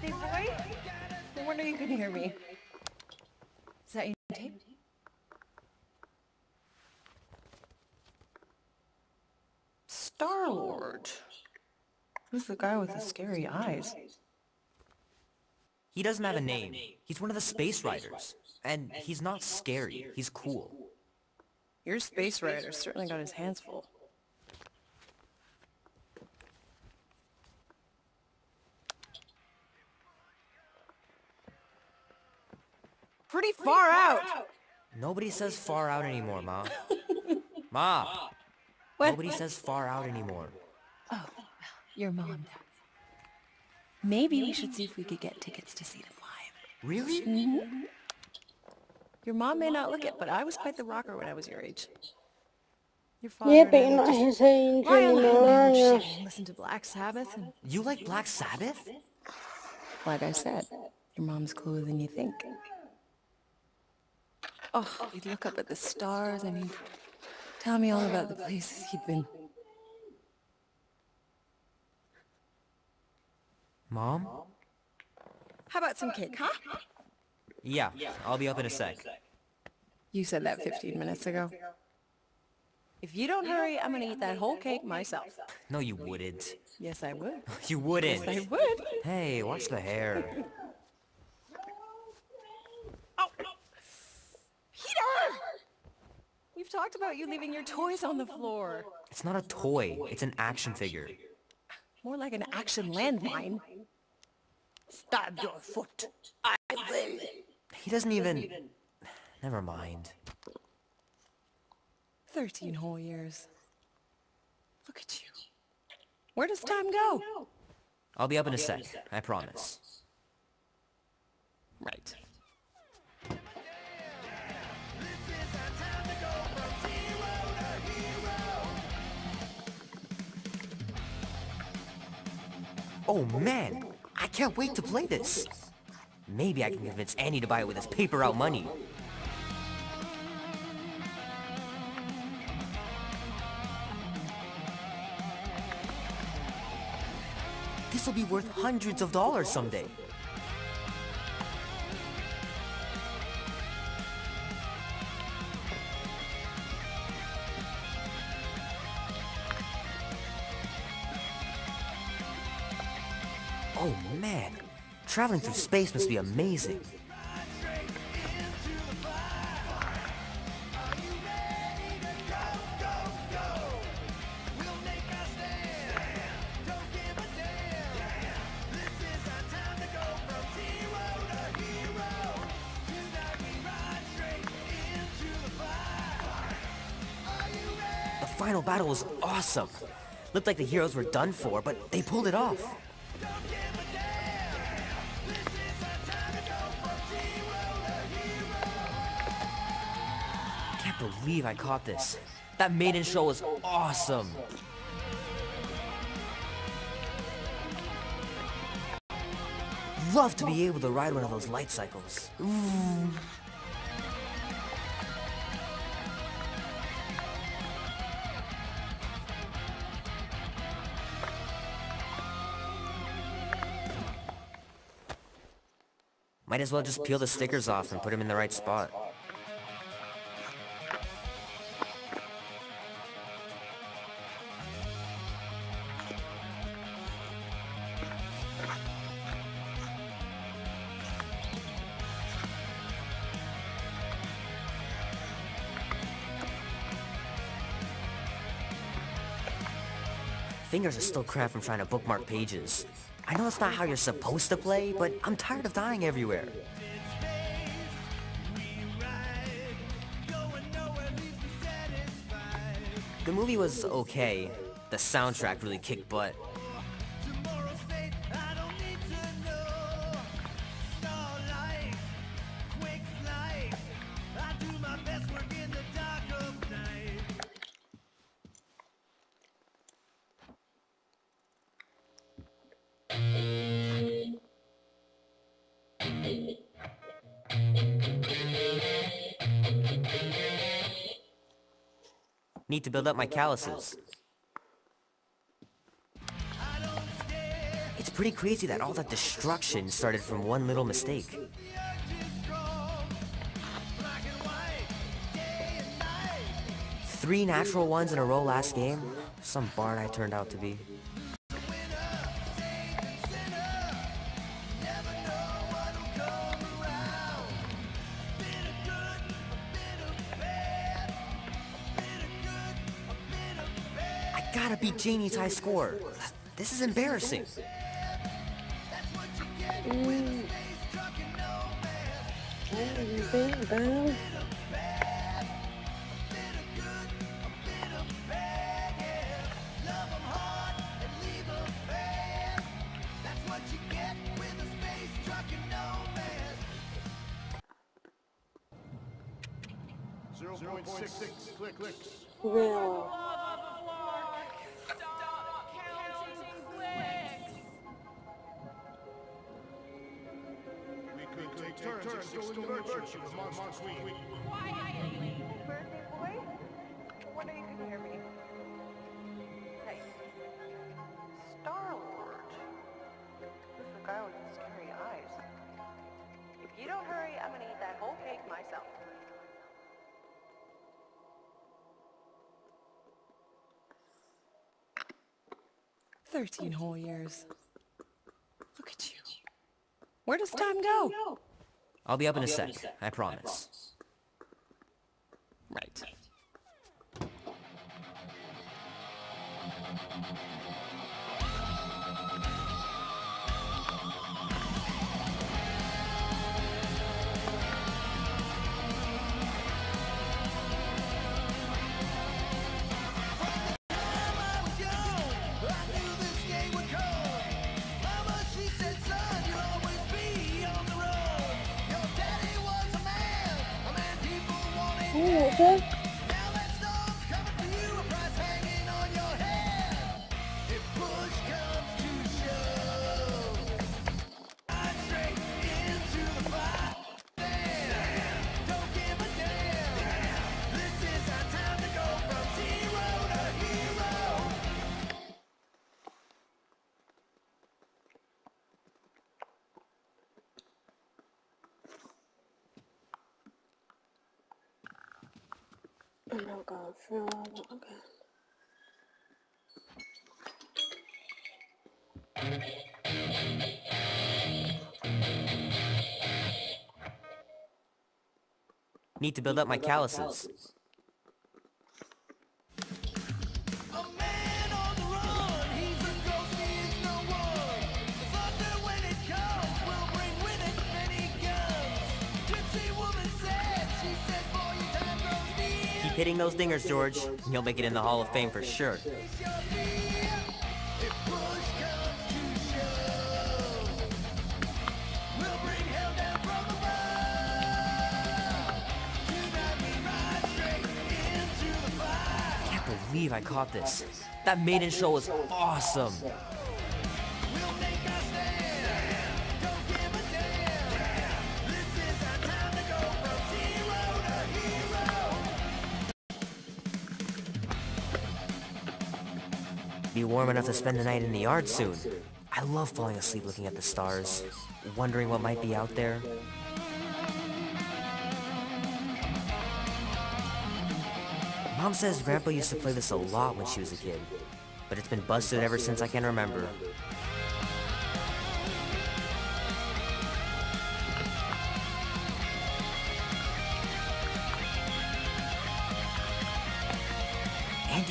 birthday boy. No wonder you couldn't hear me. Is that your tape? Star Lord. Who's the guy with the scary eyes? He doesn't have a name. He's one of the Space Riders. And he's not scary. He's cool. Your space rider certainly got his hands full. Pretty far out. Nobody says far out anymore, Ma. Ma! What? Nobody says far out anymore. Oh, your mom does. Maybe we should see if we could get tickets to see them live. Really? Mm-hmm. Your mom may not look it, but I was quite the rocker when I was your age. Your father Yeah, and but you're would not just his age lie on the anymore, are lounge you? listen to Black Sabbath, and You like Black Sabbath? like I said, your mom's cooler than you think. Oh, he'd look up at the stars and he'd tell me all about the places he'd been. Mom? How about some cake, huh? Yeah, I'll be up in a sec. You said that 15 minutes ago. If you don't hurry, I'm gonna eat that whole cake myself. No, you wouldn't. Yes, I would. You wouldn't. Yes, I would. Hey, watch the hair. We've talked about you leaving your toys on the floor. It's not a toy. It's an action figure. More like an action landmine. Stab your foot. I will. He doesn't even... Never mind. 13 whole years. Look at you. Where does time go? I'll be up in a sec. I promise. Right. Oh man! I can't wait to play this! Maybe I can convince Annie to buy it with his paper out money. This'll be worth hundreds of dollars someday. Traveling through space must be amazing. The final battle was awesome. Looked like the heroes were done for, but they pulled it off. can't believe I caught this. That maiden show was awesome. Love to be able to ride one of those light cycles. Ooh. Might as well just peel the stickers off and put them in the right spot. Fingers are still cramped from trying to bookmark pages. I know that's not how you're supposed to play, but I'm tired of dying everywhere. The movie was okay. The soundtrack really kicked butt. Need to build up my calluses. It's pretty crazy that all that destruction started from one little mistake. Three natural ones in a row last game? Some bard I turned out to be. Gotta beat Jamie's high score. This is embarrassing. Zero point six six clicks. Real. Birthday boy? You hear me? Hey. Star Lord. Who's the guy with the scary eyes? If you don't hurry, I'm gonna eat that whole cake myself. Thirteen whole years. Look at you. Where does time go? I'll be up in a sec, I promise. Right. I'm not going through all that again. Need to build up my calluses. Hitting those dingers, George. and You'll make it in the Hall of Fame for sure. I can't believe I caught this. That maiden show was awesome. Warm enough to spend the night in the yard soon. I love falling asleep looking at the stars. wondering what might be out there. Mom says Grandpa used to play this a lot when she was a kid, but it's been busted ever since I can remember.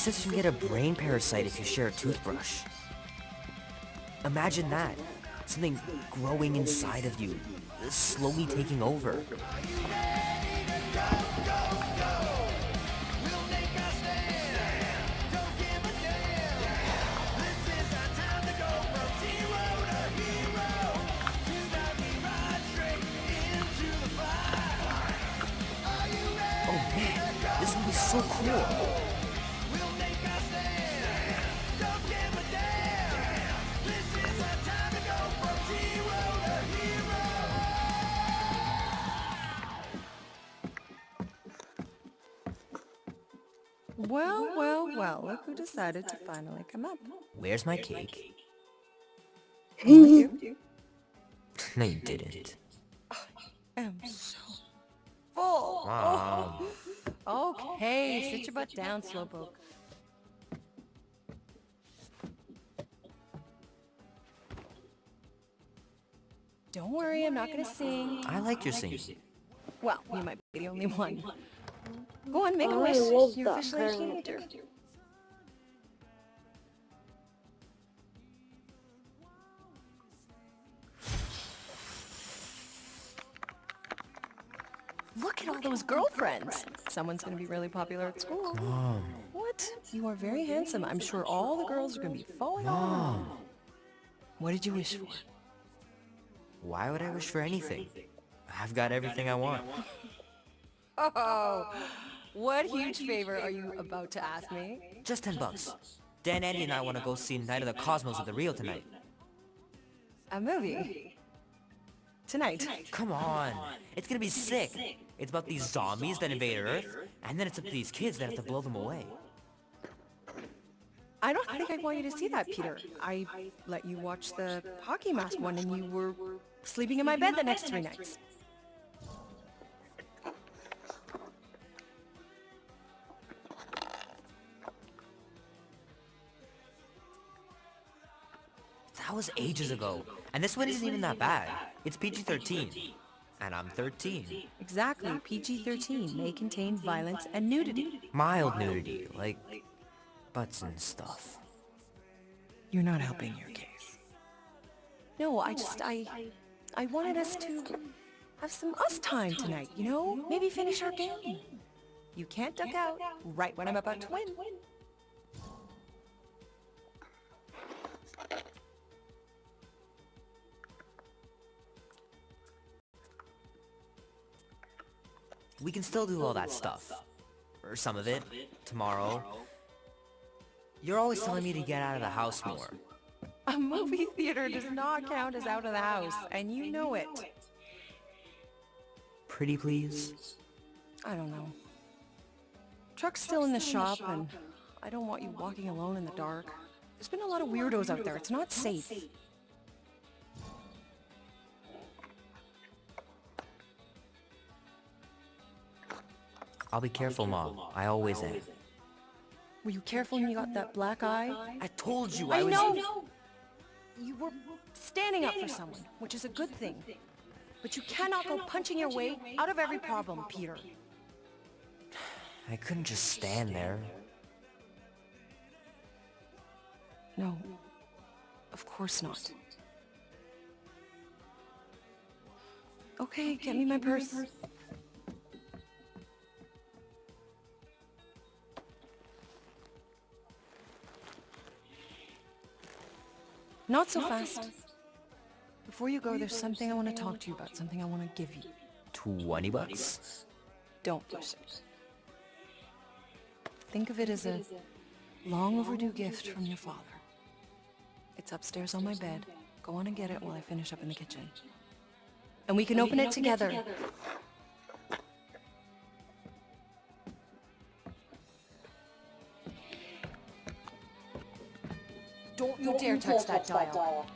Says you can get a brain parasite if you share a toothbrush. Imagine that. Something growing inside of you, slowly taking over. Oh man, this would be so cool. Well, well, who decided to finally come up. Where's my cake? You No, you didn't. I am so full. Mom. Okay, sit your butt down, Slowpoke. Don't worry, I'm not gonna sing. I like your singing. Well, you might be the only one. Go on, make a wish. You're officially a parent. teenager. Look at all those girlfriends. Someone's gonna be really popular at school. Mom. What? You are very handsome. I'm sure all the girls are gonna be falling on. Mom. What did you wish for? Why would I wish for anything? I've got everything I want. Oh, what huge favor are you about to ask me? Just ten bucks. Dan, Andy, and I want to go see Night of the Cosmos at the Rio tonight. A movie? Tonight. Come on. It's gonna be sick. It's about these zombies that invade Earth, and then it's up to these kids that have to blow them away. I don't think I want you to see that, Peter. I let you watch the hockey mask one and you were sleeping in my bed the next three nights. That was ages ago. And this one isn't even that bad. It's PG-13. And I'm 13. Exactly. PG-13 may contain violence and nudity. Mild nudity, like butts and stuff. You're not helping your case. No, I just, I, I wanted us to have some us time tonight, you know? Maybe finish our game. You can't duck out right when I'm about to win. We can still do all that stuff. Or some of it. Tomorrow. You're always telling me to get out of the house more. A movie theater does not count as out of the house, and you know it. Pretty please? I don't know. Truck's still in the shop, and I don't want you walking alone in the dark. There's been a lot of weirdos out there. It's not safe. I'll be careful, Mom. I always am. Were you careful when you got that black eye? I told you I I was... know! You were standing up for someone, which is a good thing. But you cannot go punching your way out of every problem, Peter. I couldn't just stand there. No. Of course not. Okay, get me my purse. Not so fast. Before you go, there's something I want to talk to you about, something I want to give you. 20 bucks? Don't push it. Think of it as a long overdue gift from your father. It's upstairs on my bed. Go on and get it while I finish up in the kitchen. And we can open it together. Don't you dare touch that dial.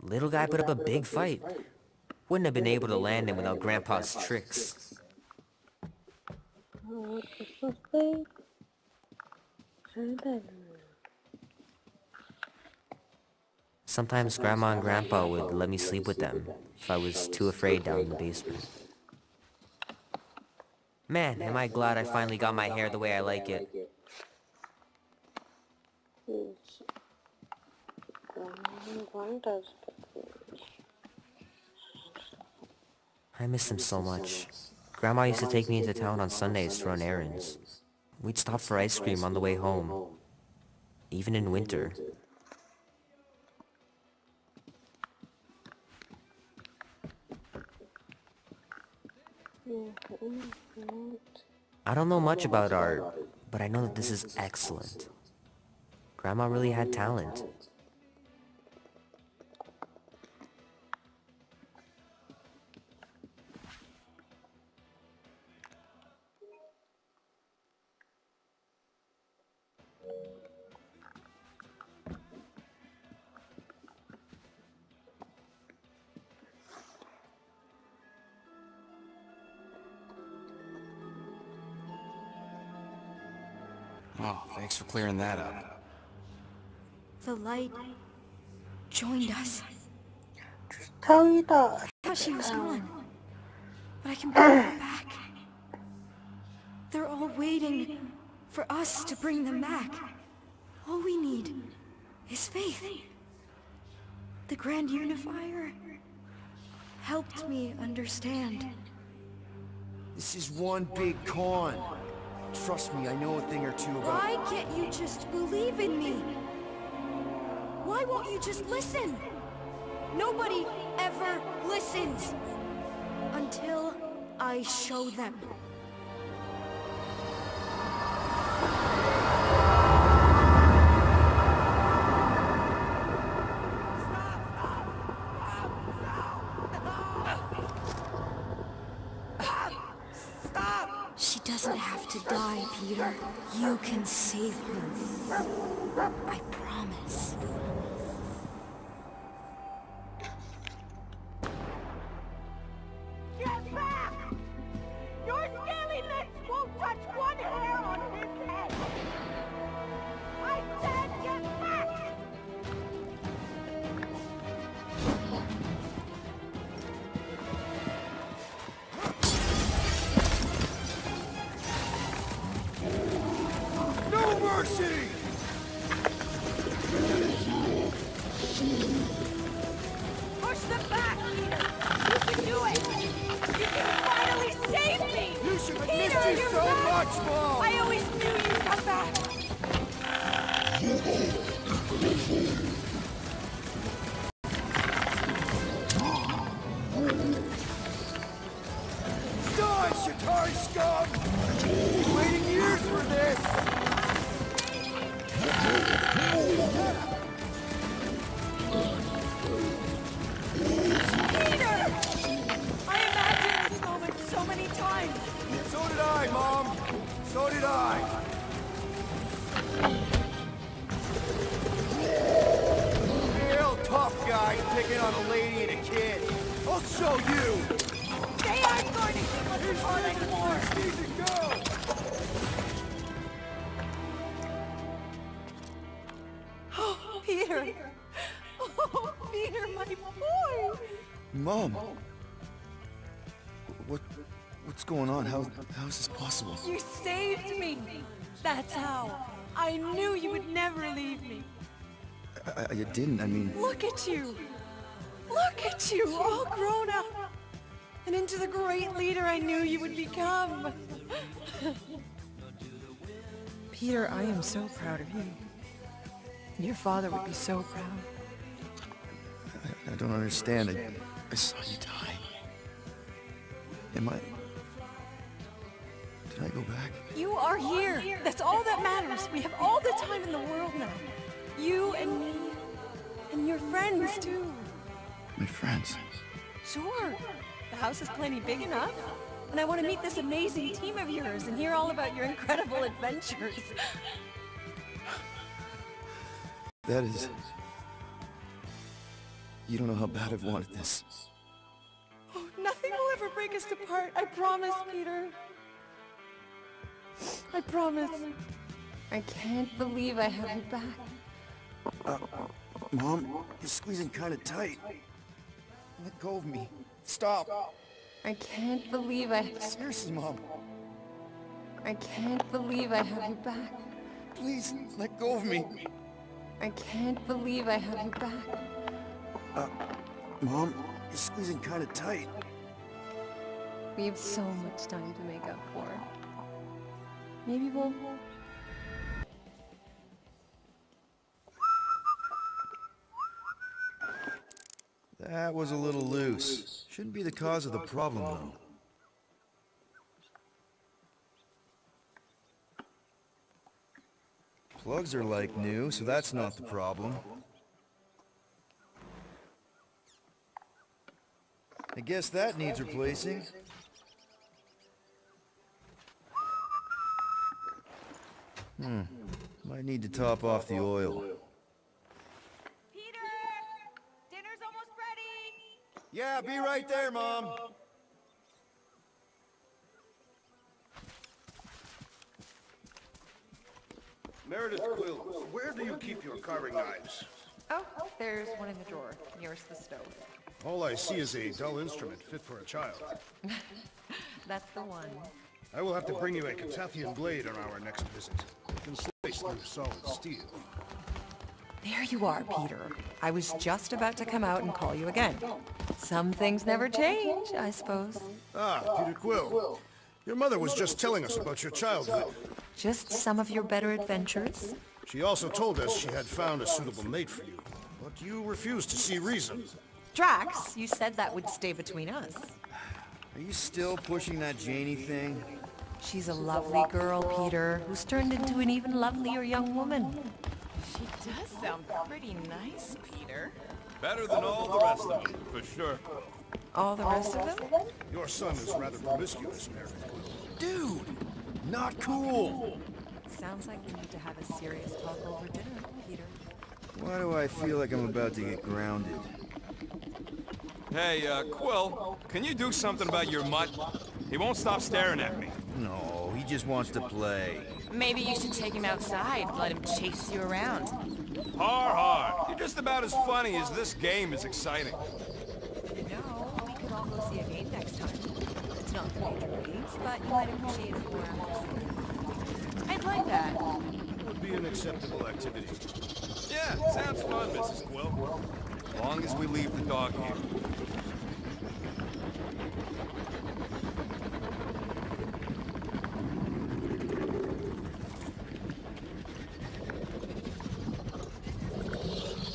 Little guy put up a big fight. Wouldn't have been able to land him without Grandpa's tricks. Sometimes Grandma and Grandpa would let me sleep with them if I was too afraid down in the basement. Man, am I glad I finally got my hair the way I like it. I miss them so much. Grandma used to take me into town on Sundays to run errands. We'd stop for ice cream on the way home, even in winter. I don't know much about art, but I know that this is excellent. Grandma really had talent. Oh, thanks for clearing that up. The light joined us. Just tell you that. I thought she was gone. But I can bring her back. They're all waiting for us to bring them back. All we need is faith. The Grand Unifier helped me understand. This is one big con. Trust me, I know a thing or two about... Why can't you just believe in me? Why won't you just listen? Nobody ever listens. Until I show them. You can save her. So much, Mom! I always knew you'd come back! Oh, Peter! Oh, Peter, my boy! Mom! What... what's going on? How... how is this possible? You saved me! That's how. I knew you would never leave me. I, I didn't, I mean... Look at you! Look at you, all grown up! And into the great leader I knew you would become! Peter, I am so proud of you. Your father would be so proud. I, I don't understand. I, I saw you die. Am I... Did I go back? You are here! That's all that matters! We have all the time in the world now. You and me. And your friends, too. My friends. Sure. The house is plenty big enough. And I want to meet this amazing team of yours and hear all about your incredible adventures. That is... You don't know how bad I've wanted this. Oh, nothing will ever break us apart. I promise, Peter. I promise. I can't believe I have you back. Uh, Mom, you're squeezing kind of tight. Let go of me. Stop. I can't believe I... Seriously, Mom. I can't believe I have you back. Please, let go of me. I can't believe I have you back. Uh, Mom, you're squeezing kind of tight. We have so much time to make up for. Maybe we'll... That was a little loose. Shouldn't be the cause of the problem, though. Plugs are like new, so that's not the problem. I guess that needs replacing. Hmm. Might need to top off the oil. Yeah, be right there, Mom. Meredith Quill, where do you keep your carving knives? Oh, there's one in the drawer, nearest the stove. All I see is a dull instrument fit for a child. That's the one. I will have to bring you a Catathian blade on our next visit. It can slice through solid steel. There you are, Peter. I was just about to come out and call you again. Some things never change, I suppose. Ah, Peter Quill. Your mother was just telling us about your childhood. Just some of your better adventures. She also told us she had found a suitable mate for you, but you refused to see reason. Drax, you said that would stay between us. Are you still pushing that Janie thing? She's a lovely girl, Peter, who's turned into an even lovelier young woman. She does sound pretty nice, Peter. Better than all the rest of them, for sure. All the rest of them? Your son is rather promiscuous, Meredith Quill. Dude! Not cool! Sounds like we need to have a serious talk over dinner, Peter. Why do I feel like I'm about to get grounded? Hey, uh, Quill, can you do something about your mutt? He won't stop staring at me. No, he just wants to play. Maybe you should take him outside, let him chase you around. Har har. You're just about as funny as this game is exciting. Know, we could all go see a game next time. It's not the major leagues, but you might appreciate it more after I'd like that. It would be an acceptable activity. Yeah, sounds fun, Mrs. Quill. As long as we leave the dog here.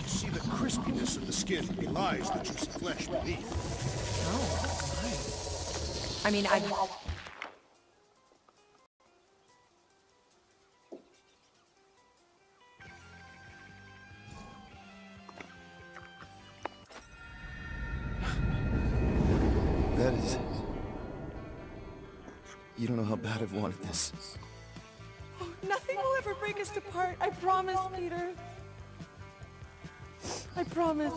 You see, the crispiness of the skin belies the juicy flesh beneath. I mean, I... That is... You don't know how bad I've wanted this. Oh, nothing will ever break us apart. I promise, Peter. I promise.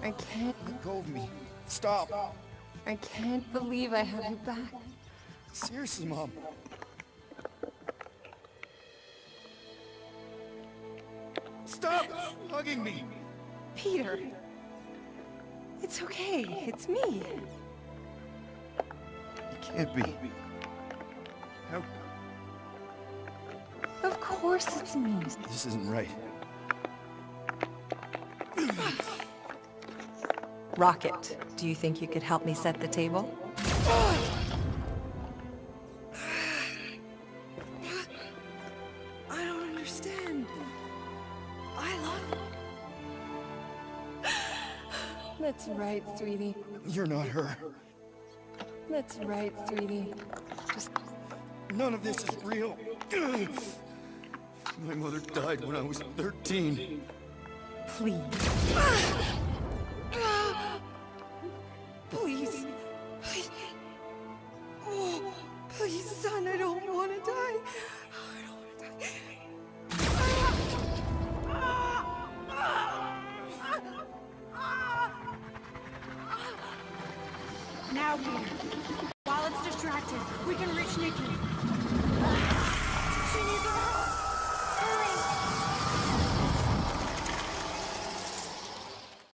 I can't... Let go of me. Stop. I can't believe I have you back. Seriously, Mom. Stop hugging me. Peter. It's okay. It's me. It can't be. How... Of course it's me. This isn't right. Rocket, do you think you could help me set the table? I don't understand. I love That's right, sweetie. You're not her. That's right, sweetie. Just None of this is real. My mother died when I was 13. please. Please.